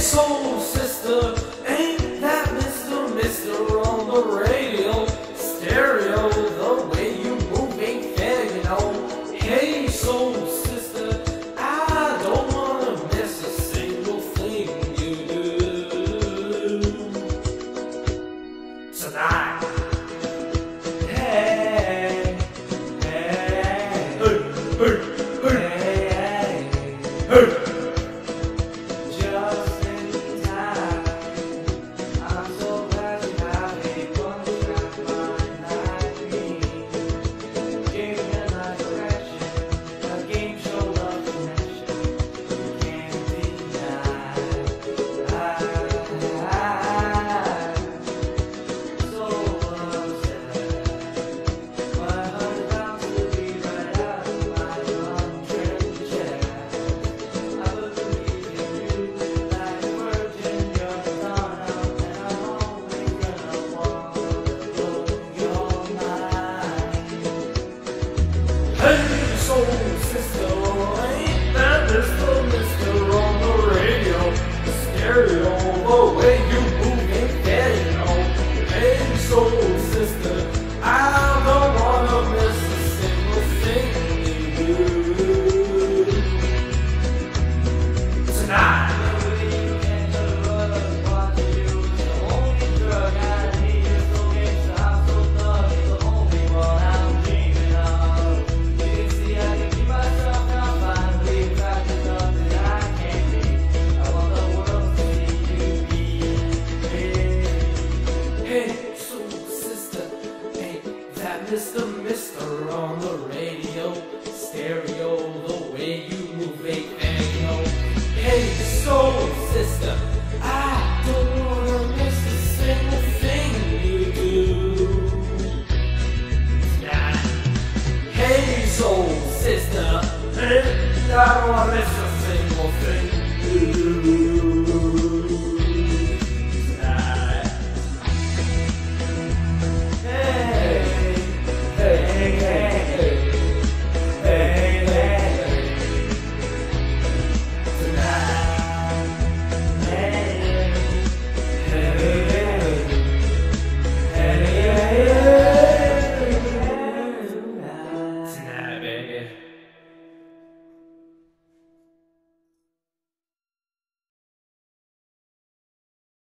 soul sister. Ain't that Mr. Mister on the radio? Stereo, the way you move ain't fair, you know. Hey, soul sister. mister on the radio, stereo, the way you move it, and yo. Hey, soul sister, I don't wanna miss a single thing you do. Nah. Hey, soul sister, eh, I don't wanna miss a